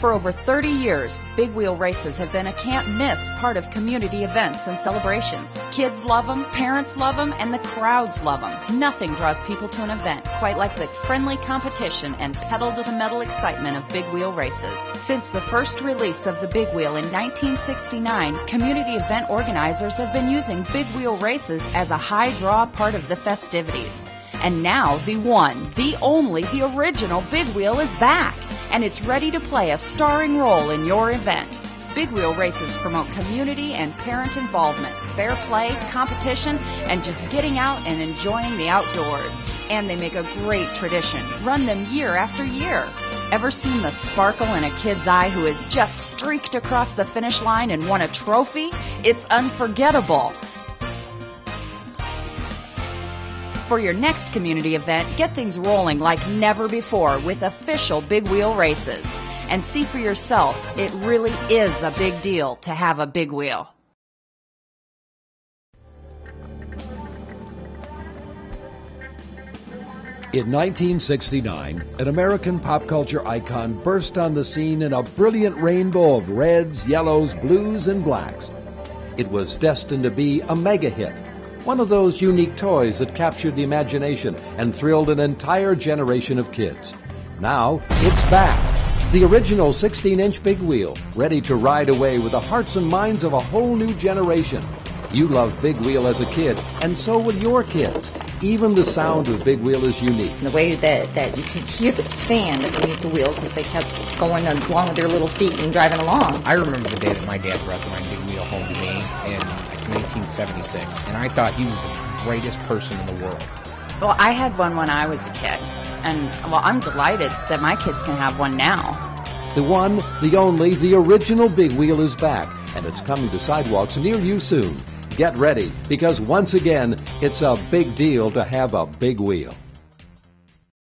For over 30 years, Big Wheel races have been a can't miss part of community events and celebrations. Kids love them, parents love them, and the crowds love them. Nothing draws people to an event quite like the friendly competition and pedal to the metal excitement of Big Wheel races. Since the first release of the Big Wheel in 1969, community event organizers have been using Big Wheel races as a high draw part of the festivities. And now the one, the only, the original Big Wheel is back and it's ready to play a starring role in your event. Big Wheel races promote community and parent involvement, fair play, competition, and just getting out and enjoying the outdoors. And they make a great tradition. Run them year after year. Ever seen the sparkle in a kid's eye who has just streaked across the finish line and won a trophy? It's unforgettable. For your next community event, get things rolling like never before with official Big Wheel races. And see for yourself, it really is a big deal to have a big wheel. In 1969, an American pop culture icon burst on the scene in a brilliant rainbow of reds, yellows, blues, and blacks. It was destined to be a mega hit one of those unique toys that captured the imagination and thrilled an entire generation of kids. Now, it's back. The original 16 inch big wheel, ready to ride away with the hearts and minds of a whole new generation. You loved Big Wheel as a kid, and so will your kids. Even the sound of Big Wheel is unique. The way that, that you could hear the sand underneath the wheels as they kept going along with their little feet and driving along. I remember the day that my dad brought my Big Wheel home to me, and 1976, and I thought he was the greatest person in the world. Well, I had one when I was a kid, and well, I'm delighted that my kids can have one now. The one, the only, the original Big Wheel is back, and it's coming to sidewalks near you soon. Get ready, because once again, it's a big deal to have a big wheel.